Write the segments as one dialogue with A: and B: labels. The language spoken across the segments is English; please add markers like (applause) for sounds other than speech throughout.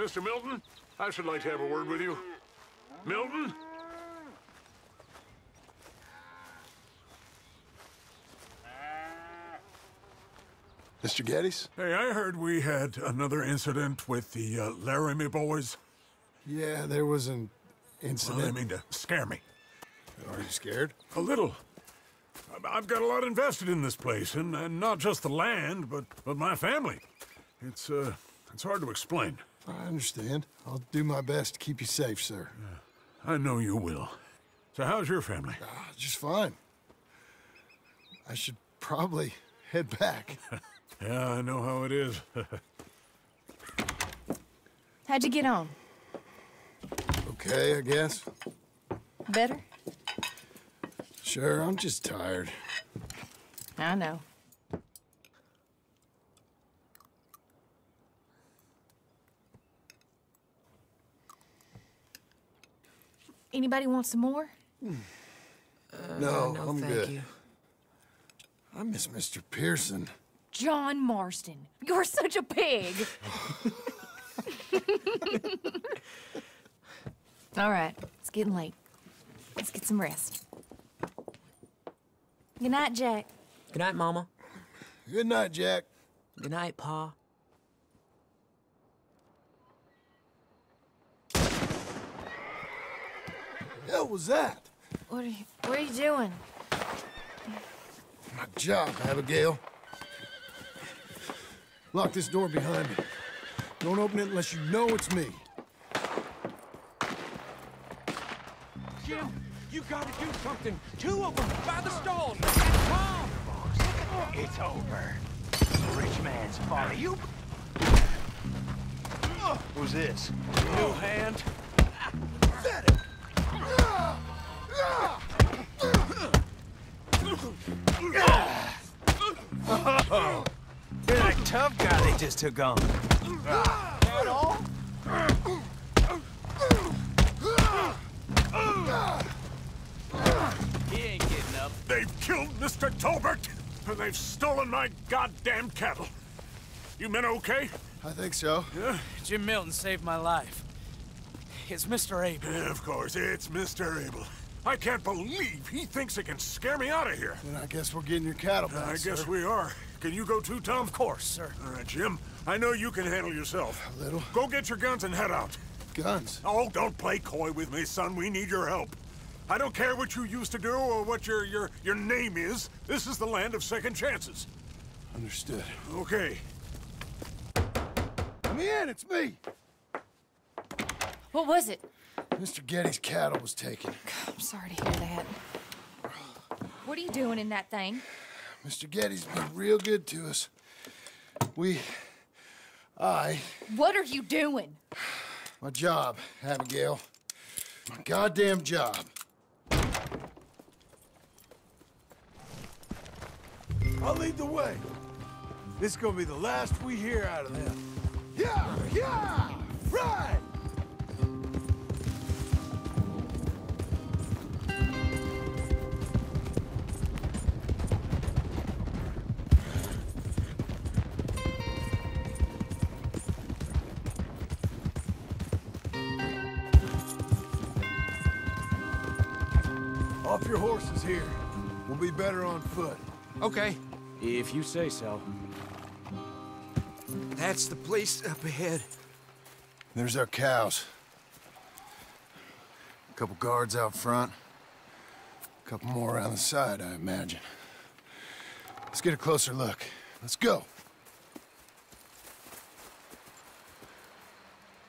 A: Mr. Milton, I should like to have a word with you. Milton?
B: Mr. Geddes?
A: Hey, I heard we had another incident with the uh, Laramie boys.
B: Yeah, there was an incident.
A: Well, I
B: incident.
A: mean to scare me.
B: Are you scared?
A: A little. I- I've got a lot invested in this place, and, and not just the land, but, but my family. It's, uh, it's hard to explain.
B: I understand. I'll do my best to keep you safe, sir.
A: I know you will. So how's your family?
B: Ah, just fine. I should probably head back. (laughs) (laughs)
A: Yeah, I know how it is. (laughs)
C: How'd you get on?
B: okay, I guess.
C: Better?
B: Sure, I'm just tired.
C: I know. Anybody want some more?
B: no, uh,
D: no,
B: I'm
D: thank
B: good.
D: you.
B: I miss Mr. Pearson.
C: John Marston, you're such a pig. (laughs) All right, it's getting late. Let's get some rest. Good night, Jack.
D: Good night, Mama.
B: Good night, Jack.
D: Good night, Pa.
B: Hell was that?
C: What are you, what are you doing?
B: My job, Abigail. Lock this door behind me. Don't open it unless you know it's me.
E: Jim, you gotta do something. Two of them by the stalls. And Tom!
F: It's over. Rich man's folly. You. Who's this?
E: New hand.
F: You're that tough guy they just took on.
E: At all? He ain't getting up.
A: They've killed Mr. Tolbert, and they've stolen my goddamn cattle. You men okay?
B: I think so.
E: Jim Milton saved my life. It's Mr. Abel.
A: Yeah, of course, it's Mr. Abel. I can't believe he thinks he can scare me out of here.
B: Then I guess we're getting your cattle back,
A: I guess we are. Can you go too, Tom?
E: Of course, sir.
A: All right, Jim. I know you can handle yourself.
B: A little.
A: Go get your guns and head out.
B: Guns.
A: Oh, don't play coy with me, son. We need your help. I don't care what you used to do or what your your your name is. This is the land of second chances.
B: Understood.
A: Okay.
B: Come in, it's me!
C: What was it?
B: Mr. Geddes's cattle was taken.
C: I'm sorry to hear that. What are you doing in that thing?
B: Mr. Geddes's been real good to us. We... I...
C: What are you doing?
B: My job, Abigail. My goddamn job.
G: I'll lead the way. This is gonna be the last we hear out of them. Yeah, yeah, right. Off your horses here. We'll be better on foot.
E: Okay, if you say so.
G: That's the place up ahead.
B: There's our cows. A couple guards out front. A couple more around the side, I imagine. Let's get a closer look. Let's go.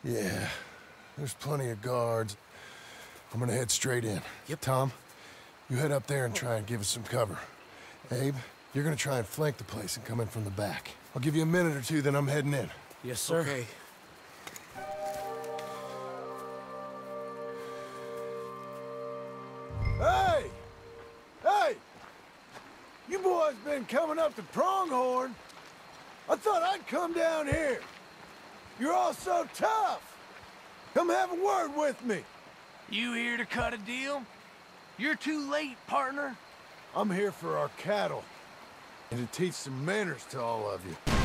B: Yeah, there's plenty of guards. I'm gonna head straight in. Yep. Tom, you head up there and try and give us some cover. Abe, you're gonna try and flank the place and come in from the back. I'll give you a minute or two, then I'm heading in.
E: Yes, sir.
G: Okay. Hey! Hey! You boys been coming up to Pronghorn? I thought I'd come down here. You're all so tough. Come have a word with me.
F: You here to cut a deal? You're too late, partner.
G: I'm here for our cattle and to teach some manners to all of you.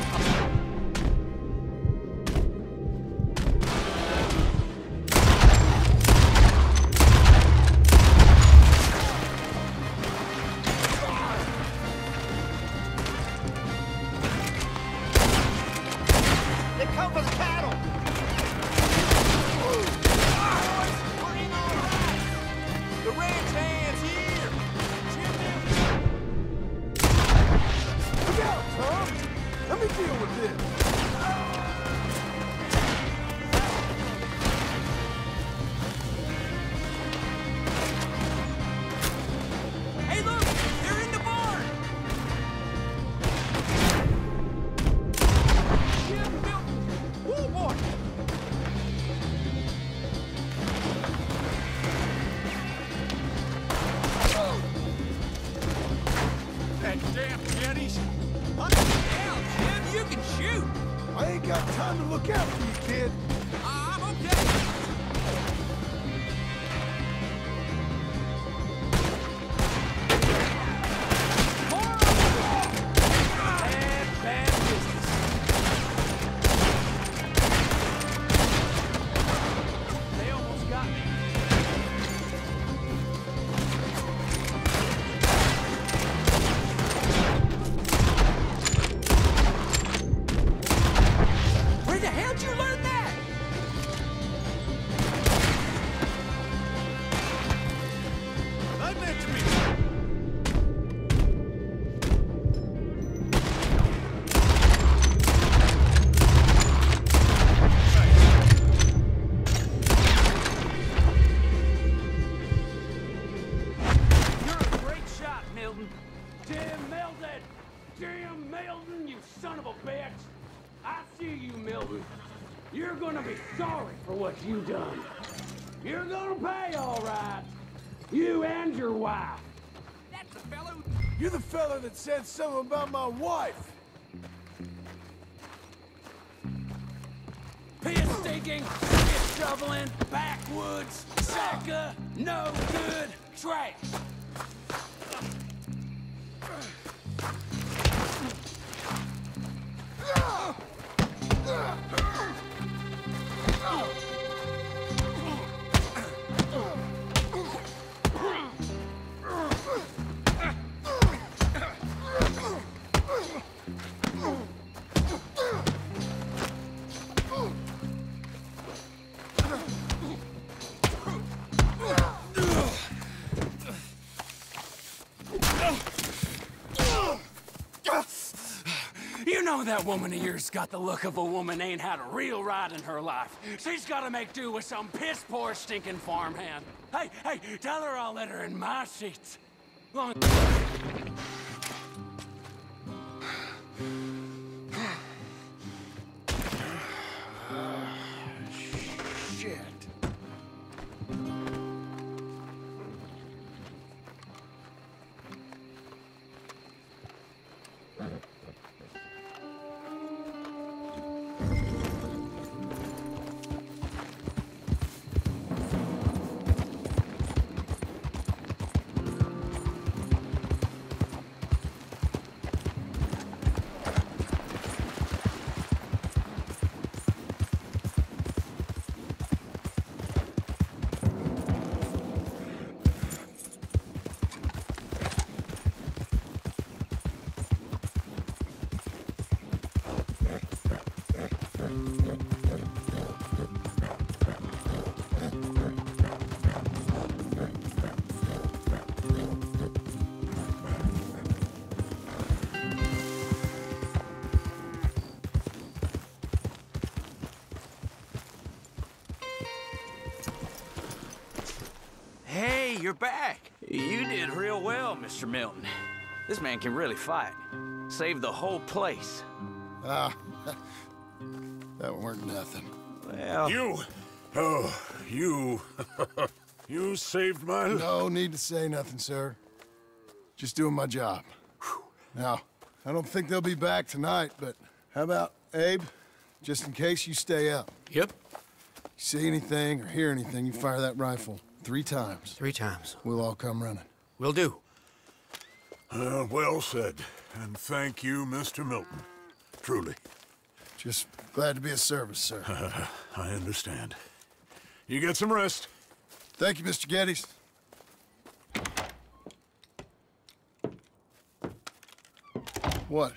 E: You're gonna pay, all right. You and your wife. That's the fellow.
G: You're the fella that said something about my wife.
E: Piss stinking, piss shoveling, backwoods, sucker, no good, trash. That woman of yours got the look of a woman ain't had a real ride in her life. She's gotta make do with some piss poor stinking farmhand. Hey, hey, tell her I'll let her in my sheets. Long
H: you're back. You did real well, Mr. Milton. This man can really fight. Saved the whole place.
B: Ah, that weren't nothing.
H: Well,
A: You, oh, you, (laughs) you saved my life.
B: No need to say nothing, sir. Just doing my job. Now, I don't think they'll be back tonight, but how about Abe? Just in case you stay up.
D: Yep.
B: See anything or hear anything, you fire that rifle three times.
D: Three times.
B: We'll all come running.
D: Will do.
A: Uh, well said. And thank you, Mr. Milton. Truly.
B: Just glad to be of service, sir. (laughs)
A: I understand. You get some rest.
B: Thank you, Mr. Geddes. What?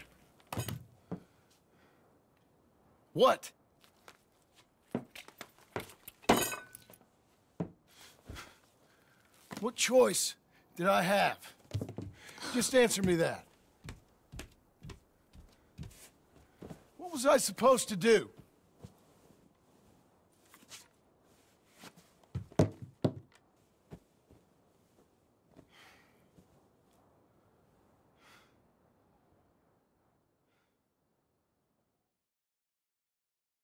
B: What? What choice did I have? Just answer me that. What was I supposed to do?